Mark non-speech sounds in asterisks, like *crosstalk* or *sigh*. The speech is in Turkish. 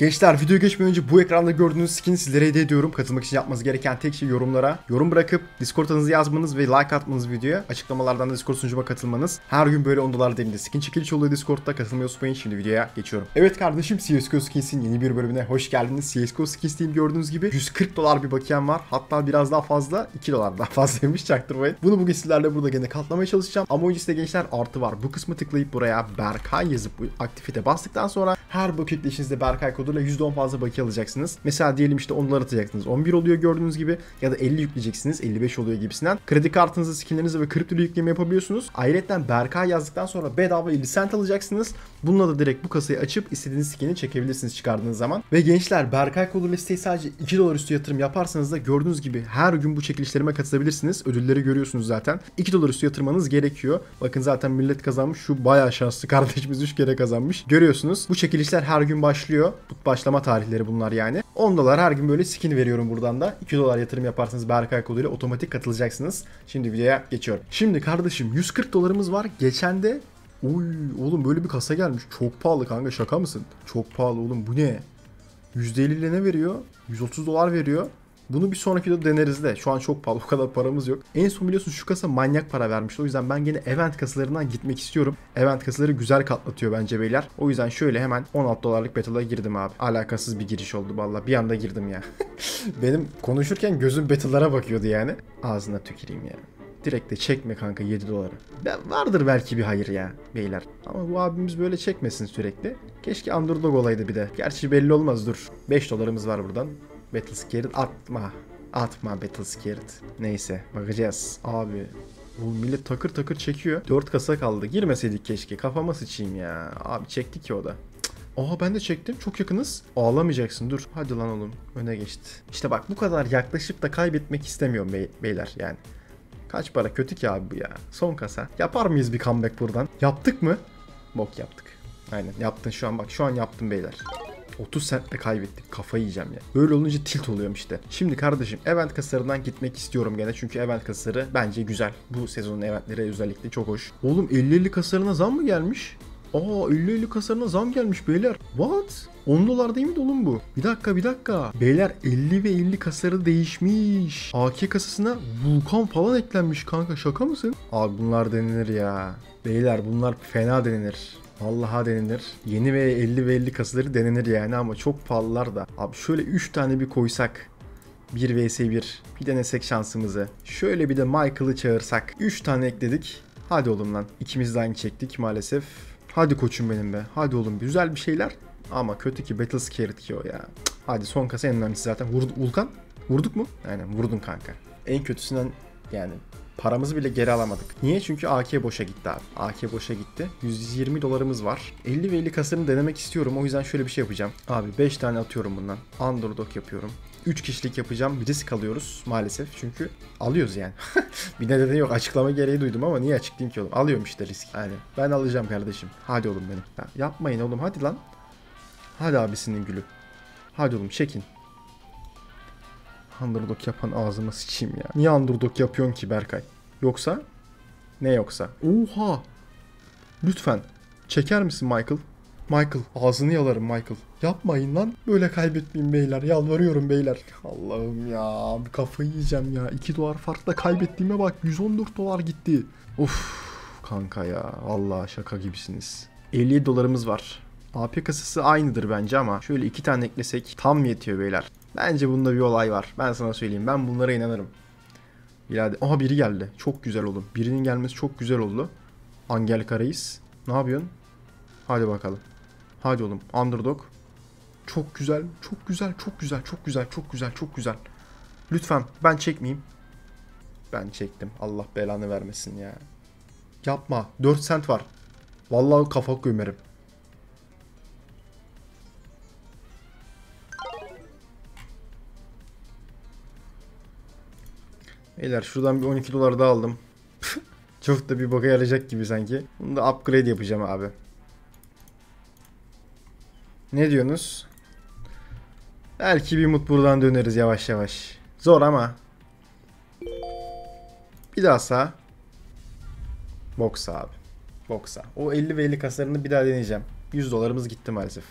Gençler video geçmeden önce bu ekranda gördüğünüz skin sizlere hediye ediyorum. Katılmak için yapmanız gereken tek şey yorumlara yorum bırakıp Discord adınızı yazmanız ve like atmanız videoya. Açıklamalardan da Discord sunucuma katılmanız. Her gün böyle 10 dolar değerinde skin çekiliş oluyor Discord'da. Katılmayı unutmayın. Şimdi videoya geçiyorum. Evet kardeşim CSGO Skins'in yeni bir bölümüne hoş geldiniz. CSGO Skins Team gördüğünüz gibi 140 dolar bir bakiyem var. Hatta biraz daha fazla 2 dolar daha fazlaymış *laughs* çaktırmayın. Bunu bugün sizlerle burada gene katlamaya çalışacağım. Ama öncesinde gençler artı var. Bu kısmı tıklayıp buraya Berkay yazıp aktifite bastıktan sonra her bu ekleyişinizde Berkay koduyla %10 fazla bakiye alacaksınız. Mesela diyelim işte 10'lar atacaksınız. 11 oluyor gördüğünüz gibi ya da 50 yükleyeceksiniz. 55 oluyor gibisinden. Kredi kartınızı, skinlerinizi ve kriptolu yükleme yapabiliyorsunuz. Ayrıca Berkay yazdıktan sonra bedava 50 cent alacaksınız. Bununla da direkt bu kasayı açıp istediğiniz skini çekebilirsiniz çıkardığınız zaman. Ve gençler Berkay koduyla siteye sadece 2 dolar üstü yatırım yaparsanız da gördüğünüz gibi her gün bu çekilişlerime katılabilirsiniz. Ödülleri görüyorsunuz zaten. 2 dolar üstü yatırmanız gerekiyor. Bakın zaten millet kazanmış. Şu bayağı şanslı kardeşimiz 3 kere kazanmış. Görüyorsunuz. Bu çekilişler her gün başlıyor. Bu başlama tarihleri bunlar yani. 10 dolar her gün böyle skin veriyorum buradan da. 2 dolar yatırım yaparsanız Berkay koduyla otomatik katılacaksınız. Şimdi videoya geçiyorum. Şimdi kardeşim 140 dolarımız var. Geçen de Oy oğlum böyle bir kasa gelmiş. Çok pahalı kanka şaka mısın? Çok pahalı oğlum bu ne? %50 ile ne veriyor? 130 dolar veriyor. Bunu bir sonraki videoda deneriz de. Şu an çok pahalı. O kadar paramız yok. En son biliyorsun şu kasa manyak para vermişti. O yüzden ben gene event kasalarından gitmek istiyorum. Event kasaları güzel katlatıyor bence beyler. O yüzden şöyle hemen 16 dolarlık battle'a girdim abi. Alakasız bir giriş oldu valla. Bir anda girdim ya. *laughs* Benim konuşurken gözüm battle'lara bakıyordu yani. Ağzına tüküreyim ya. Direkt de çekme kanka 7 doları. Ben vardır belki bir hayır ya beyler. Ama bu abimiz böyle çekmesin sürekli. Keşke underdog olaydı bir de. Gerçi belli olmaz dur. 5 dolarımız var buradan. Battle Scared atma. Atma Battle Scared. Neyse bakacağız. Abi bu millet takır takır çekiyor. 4 kasa kaldı. Girmeseydik keşke. Kafama sıçayım ya. Abi çekti ki o da. Aa ben de çektim. Çok yakınız. Ağlamayacaksın dur. Hadi lan oğlum. Öne geçti. İşte bak bu kadar yaklaşıp da kaybetmek istemiyorum bey- beyler yani. Kaç para kötü ki abi bu ya. Son kasa. Yapar mıyız bir comeback buradan? Yaptık mı? Bok yaptık. Aynen yaptın şu an bak şu an yaptım beyler. 30 centle kaybettik. Kafayı yiyeceğim ya. Böyle olunca tilt oluyorum işte. Şimdi kardeşim event kasalarından gitmek istiyorum gene. Çünkü event kasaları bence güzel. Bu sezonun eventleri özellikle çok hoş. Oğlum 50-50 kasalarına zam mı gelmiş? Aa 50-50 kasalarına zam gelmiş beyler. What? 10 dolar değil miydi oğlum bu? Bir dakika bir dakika. Beyler 50 ve 50 kasarı değişmiş. AK kasasına vulkan falan eklenmiş kanka şaka mısın? Abi bunlar denilir ya. Beyler bunlar fena denilir. Vallahi denilir. Yeni ve 50 ve 50 kasaları denenir yani ama çok pahalılar da. Abi şöyle 3 tane bir koysak. 1 vs 1. Bir denesek şansımızı. Şöyle bir de Michael'ı çağırsak. 3 tane ekledik. Hadi oğlum lan. İkimiz de aynı çektik maalesef. Hadi koçum benim be. Hadi oğlum güzel bir şeyler. Ama kötü ki Battle Scared ki o ya. Hadi son kasa en önemlisi zaten. Vurdu, Vulkan. Vurduk mu? Aynen vurdun kanka. En kötüsünden yani paramızı bile geri alamadık. Niye? Çünkü AK boşa gitti abi. AK boşa gitti. 120 dolarımız var. 50 ve 50 kasarını denemek istiyorum. O yüzden şöyle bir şey yapacağım. Abi 5 tane atıyorum bundan. Underdog yapıyorum. 3 kişilik yapacağım. Risk alıyoruz maalesef. Çünkü alıyoruz yani. *laughs* bir nedeni yok. Açıklama gereği duydum ama niye açıklayayım ki oğlum? Alıyorum işte risk. Yani ben alacağım kardeşim. Hadi oğlum benim. Ya yapmayın oğlum hadi lan. Hadi abisinin gülü. Hadi oğlum çekin. Underdog yapan ağzıma sıçayım ya. Niye underdog yapıyorsun ki Berkay? Yoksa? Ne yoksa? Oha! Lütfen. Çeker misin Michael? Michael. Ağzını yalarım Michael. Yapmayın lan. Böyle kaybetmeyin beyler. Yalvarıyorum beyler. Allah'ım ya. Bir kafayı yiyeceğim ya. 2 dolar farkla kaybettiğime bak. 114 dolar gitti. Uf kanka ya. Vallahi şaka gibisiniz. 57 dolarımız var. AP kasası aynıdır bence ama şöyle iki tane eklesek tam yetiyor beyler. Bence bunda bir olay var. Ben sana söyleyeyim. Ben bunlara inanırım. Birader. Aha biri geldi. Çok güzel oğlum. Birinin gelmesi çok güzel oldu. Angel Reis. Ne yapıyorsun? Hadi bakalım. Hadi oğlum. Underdog. Çok güzel. Çok güzel. Çok güzel. Çok güzel. Çok güzel. Çok güzel. Lütfen ben çekmeyeyim. Ben çektim. Allah belanı vermesin ya. Yapma. 4 cent var. Vallahi kafa gömerim. Beyler şuradan bir 12 dolar daha aldım. *laughs* Çok da bir boka yarayacak gibi sanki. Bunu da upgrade yapacağım abi. Ne diyorsunuz? Belki bir mut buradan döneriz yavaş yavaş. Zor ama. Bir daha sağ. Box abi. Box'a. O 50 ve 50 kasarını bir daha deneyeceğim. 100 dolarımız gitti maalesef.